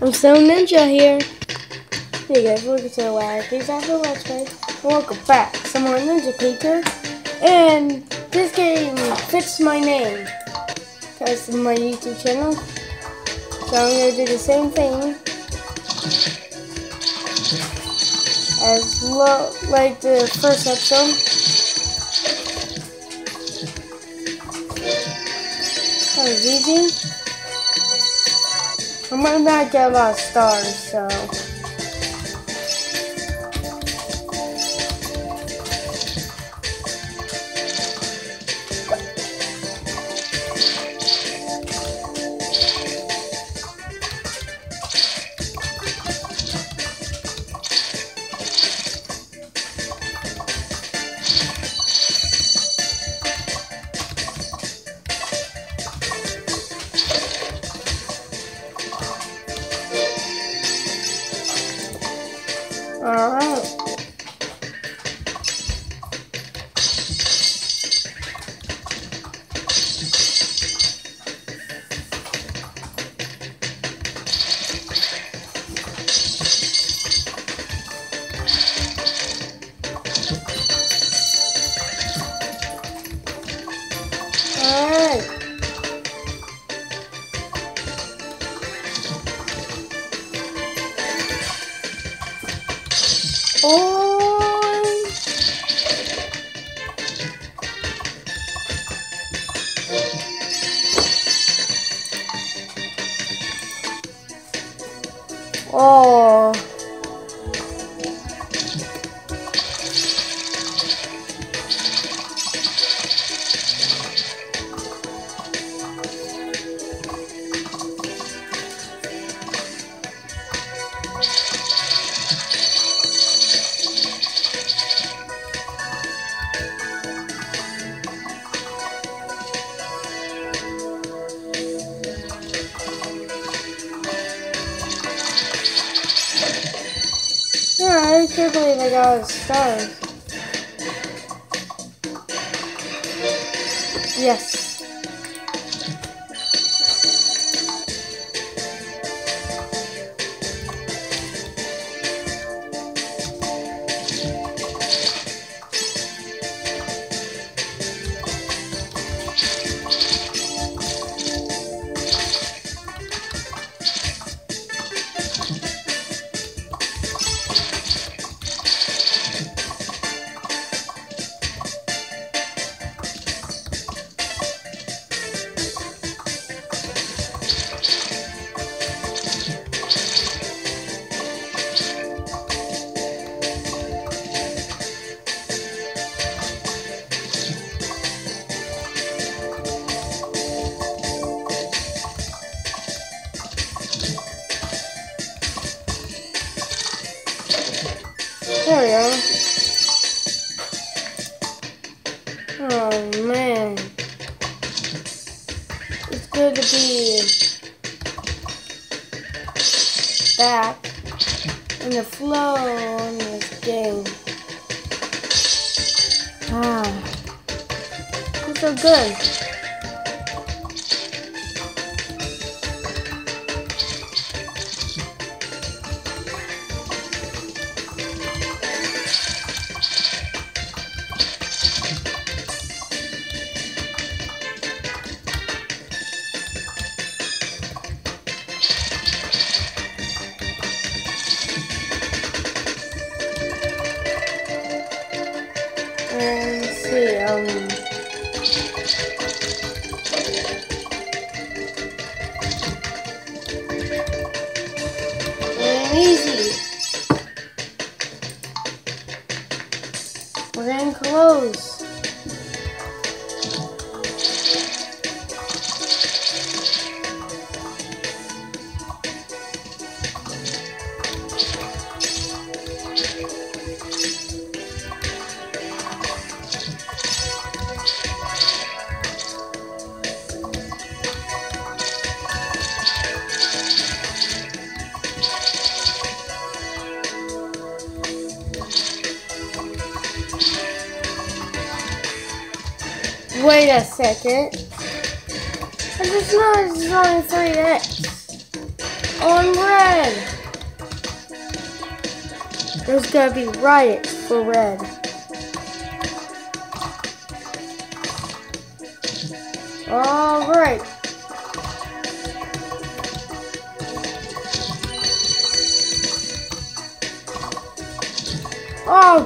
I'm so Ninja here. Hey guys, welcome to the Wackies After Let's. Welcome back. Some more Ninja Painter. And this game fits my name. Because my YouTube channel. So I'm to do the same thing. As like the first episode. That was easy. I might not get a lot of stars, so. Alright. Oh. Oh. I can't believe I got a star. Yes. There we go. Oh man. It's good to be back in the flow in this game. Ah. It's so good. And let's see, um. Easy. We're getting close. Wait a second. I just noticed it's only 3x. on red. There's gonna be riots for red. Alright.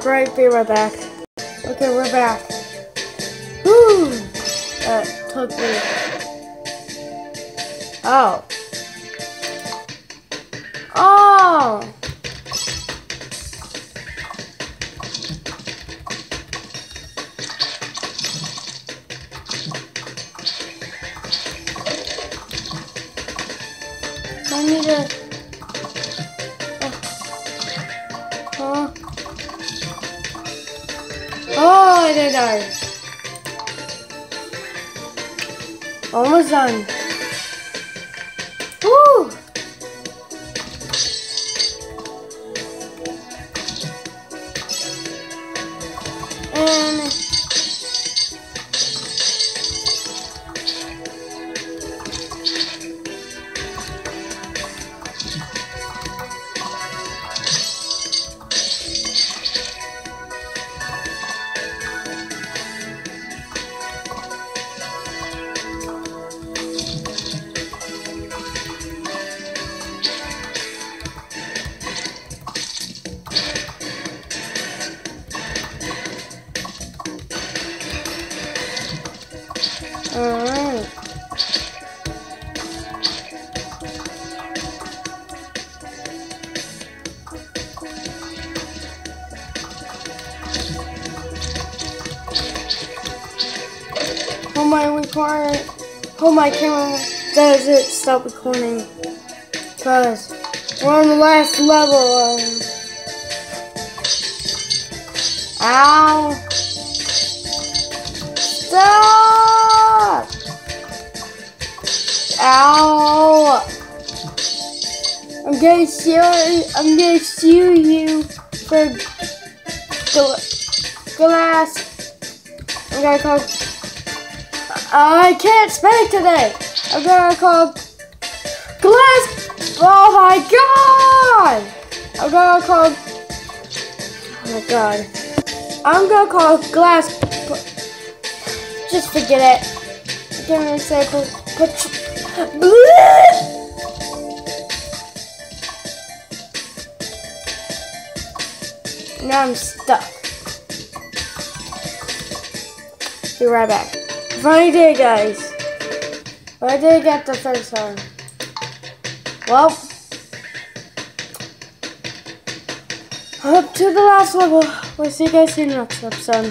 Great. Be right back. Okay, we're back. Whew. That took me. Oh. Oh. I need to. Oh. Oh, I did Ramazan. My recording. Oh my camera does it stop recording. Cause we're on the last level. Um, ow. Stop! Ow! I'm gonna sue. I'm gonna sue you for gl- glass. I'm gonna call. I can't speak today. I'm gonna call glass. Oh my god! I'm gonna call. Oh my god! I'm gonna call glass. Just forget it. I'm gonna say put now I'm stuck. Be right back. Funny day, guys. But I did get the first one. Well, up to the last level. We'll see you guys in the next episode.